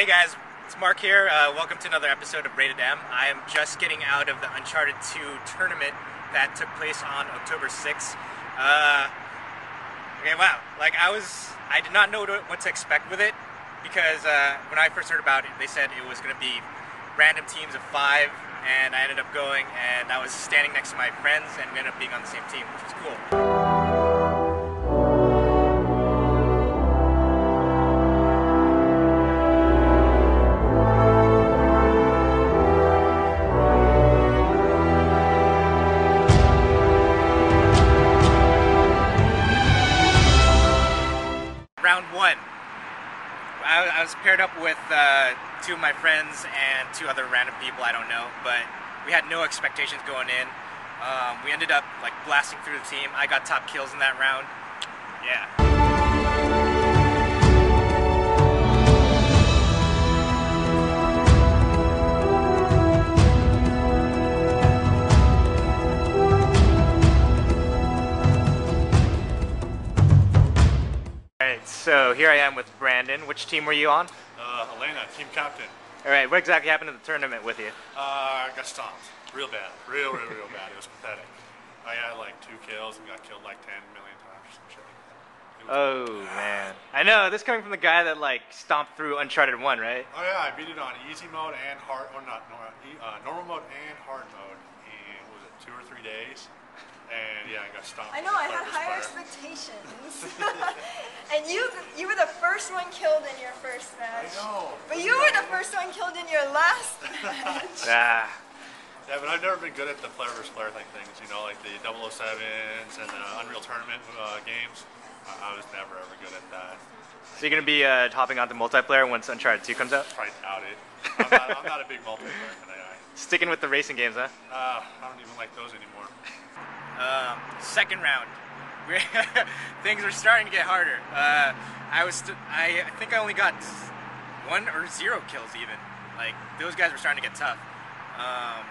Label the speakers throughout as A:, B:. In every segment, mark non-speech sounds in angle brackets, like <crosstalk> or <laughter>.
A: Hey guys, it's Mark here. Uh, welcome to another episode of Rated M. I am just getting out of the Uncharted 2 tournament that took place on October 6th. Uh, okay, wow. Like, I was, I did not know what to expect with it because uh, when I first heard about it, they said it was going to be random teams of five, and I ended up going, and I was standing next to my friends, and ended up being on the same team, which was cool. Paired up with uh, two of my friends and two other random people I don't know, but we had no expectations going in. Um, we ended up like blasting through the team. I got top kills in that round. Yeah. So here I am with Brandon. Which team were you on?
B: Uh, Elena, team captain.
A: Alright, what exactly happened in the tournament with you?
B: Uh, I got stomped. Real bad. Real, real, real bad. It was pathetic. I had like two kills and got killed like 10 million times or some shit like that. It was-
A: Oh man. I know, this coming from the guy that like stomped through Uncharted 1, right?
B: Oh yeah, I beat it on easy mode and hard, or not, e- uh, normal mode and hard mode in, what was it, two or three days? And yeah, I got stomped.
C: I know I had higher
B: player.
C: expectations, <laughs> <laughs> and you you were the first one killed in your first match.
B: I know.
C: But you were the first one killed in your last <laughs> match.
A: Ah.
B: Yeah, but I've never been good at the player versus player thing things, you know, like the 007s and the Unreal Tournament uh, games. I, I was never ever good at that.
A: So you're gonna be uh, hopping the multiplayer once Uncharted 2 comes out?
B: Probably doubt it. I'm not, I'm not a big multiplayer kind guy.
A: Sticking with the racing games, huh?
B: Uh, I don't even like those anymore.
A: Um, second round. <laughs> Things were starting to get harder. Uh, I was, I, I think I only got one or zero kills even. Like those guys were starting to get tough. Um,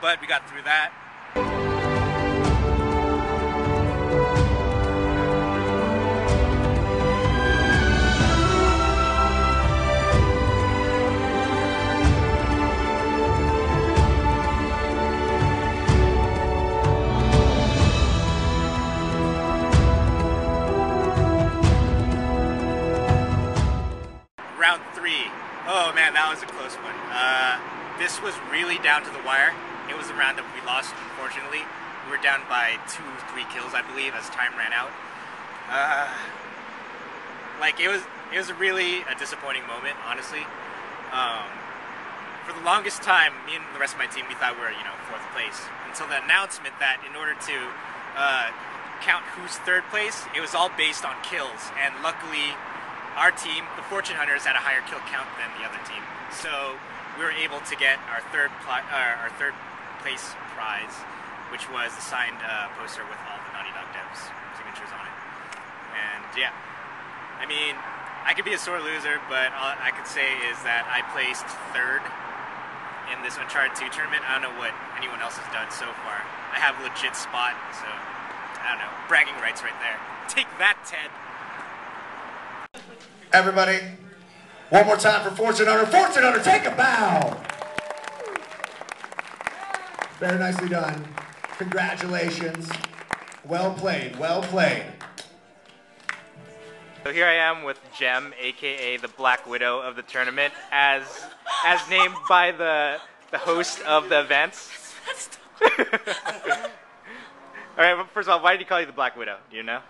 A: but we got through that. Round three. Oh man, that was a close one. Uh, this was really down to the wire. It was a round that we lost, unfortunately. We were down by two, three kills, I believe, as time ran out. Uh, like it was, it was really a disappointing moment, honestly. Um, for the longest time, me and the rest of my team, we thought we were, you know, fourth place. Until the announcement that in order to uh, count who's third place, it was all based on kills. And luckily, our team, the Fortune Hunters, had a higher kill count than the other team. So we were able to get our third uh, our third place prize, which was the signed uh, poster with all the Naughty Dog devs signatures on it. And yeah, I mean, I could be a sore loser, but all I could say is that I placed third in this Uncharted 2 tournament. I don't know what anyone else has done so far. I have a legit spot, so I don't know. Bragging rights right there. Take that, Ted.
D: Everybody, one more time for Fortune Hunter. Fortune Hunter, take a bow. Very nicely done. Congratulations. Well played, well played.
A: So here I am with Gem, aka the Black Widow of the tournament, as as named by the the host of the events. <laughs> all right, well, first of all, why did he call you the Black Widow? Do you know?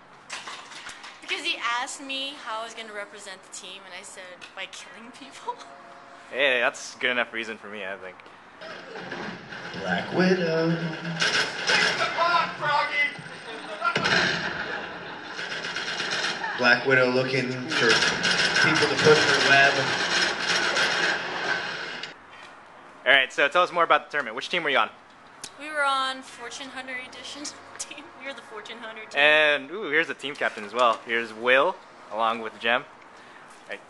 E: Because he asked me how I was going to represent the team, and I said by killing people. <laughs>
A: Hey, that's good enough reason for me, I think.
D: Black Widow. Black Widow looking for people to put in her web.
A: All right, so tell us more about the tournament. Which team were you on?
E: We were on Fortune Hunter Edition team. We were the Fortune Hunter team.
A: And ooh, here's the team captain as well. Here's Will, along with Jem. <laughs> All right.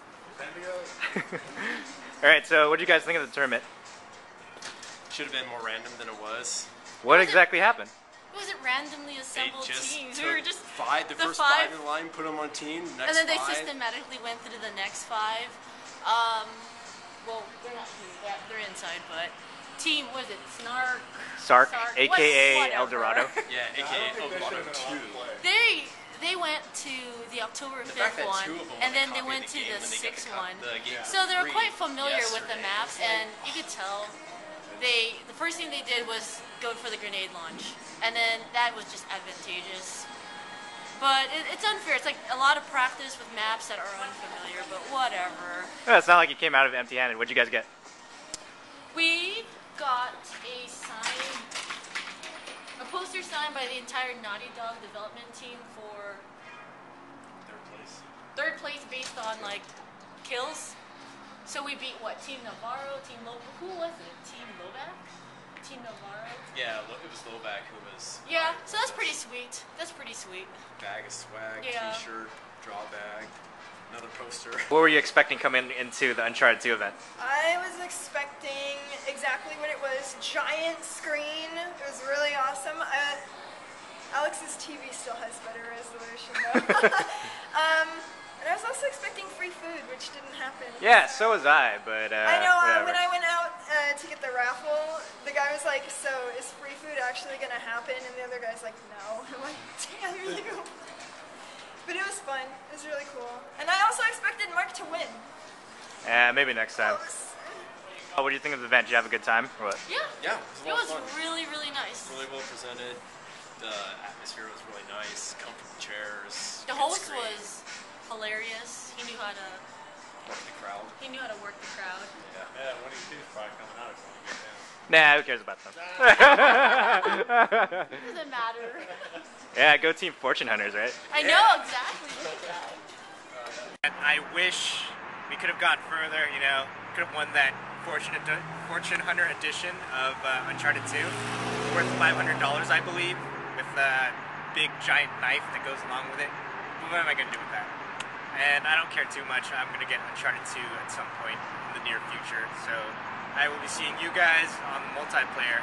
A: All right, so what do you guys think of the tournament?
F: Should have been more random than it was.
A: What exactly happened?
E: It wasn't randomly
F: They
E: assembled
F: just
E: teams.
F: took
E: We were just
F: five, the,
E: the
F: first
E: five-
F: five in line, put them on team. Next
E: and then they
F: five.
E: systematically went through the next five. Um, They're inside, but team was it Snark?
A: Sark,
E: Sark,
A: aka
E: what-
A: El Dorado. <laughs>
F: Yeah, aka Eldorado 2.
E: They they went to the October
F: The
E: fifth
F: that
E: one,
F: two of them
E: and then they
F: copy
E: went
F: the
E: to the
F: when they get
E: sixth
F: the
E: one.
F: the game
E: So they're
F: three
E: quite familiar with the maps, and you could tell they the first thing they did was go for the grenade launch, and then that was just advantageous. But it, it's unfair. It's like a lot of practice with maps that are unfamiliar, but whatever.
A: It's not like you came out of empty-handed. What'd you guys get?
E: We got a sign, a poster signed by the entire Naughty Dog development team for
F: Third place.
E: third place based on like kills. So we beat what? Team Navarro, Team Lo. Who was it? Team Lovac? Team Navarro.
F: Yeah, it was Lovac who was
E: Yeah. Um, so that's pretty sweet. That's pretty sweet.
F: bag of swag,
E: Yeah.
F: t-shirt, draw bag, another poster.
A: What were you expecting coming into the Uncharted 2 event?
C: I was expecting exactly what it was. Giant screen. It was really awesome. Uh, Alex's TV still has better resolution though. <laughs> <laughs> um, and I was also expecting free food, which didn't happen.
A: Yeah, so was I, but uh,
C: I know. Uh, when I went out uh, to get the raffle, the guy was like, "So is free food actually gonna happen?" And the other guy's like, "No." <laughs> I'm like, "Damn you!" But it was fun. It was really cool. And I also expected Mark to win.
A: Uh, maybe next time. Oh, what do you think of the event? Did you have a good time or what?
E: Yeah.
F: Yeah,
E: It
F: it was a lot
E: was really really nice.
F: Really well presented. The atmosphere was really nice. Comfortable chairs.
E: The
F: good
E: host
F: screen,
E: was hilarious. He knew how to
F: work the crowd.
E: he knew how to work the crowd.
F: Yeah.
B: Yeah, Winning Two's probably coming out if you to get down.
A: Nah, who cares about them? <laughs>
E: Doesn't matter.
A: yeah, go Team Fortune Hunters, right?
E: I know exactly.
A: I wish we could have gone further. You know, could have won that Fortune Fortune Hunter edition of uh, Uncharted 2, worth five hundred dollars, I believe, with the big giant knife that goes along with it. But what am I gonna do with that? And I don't care too much. I'm gonna get Uncharted 2 at some point in the near future. So I will be seeing you guys on the multiplayer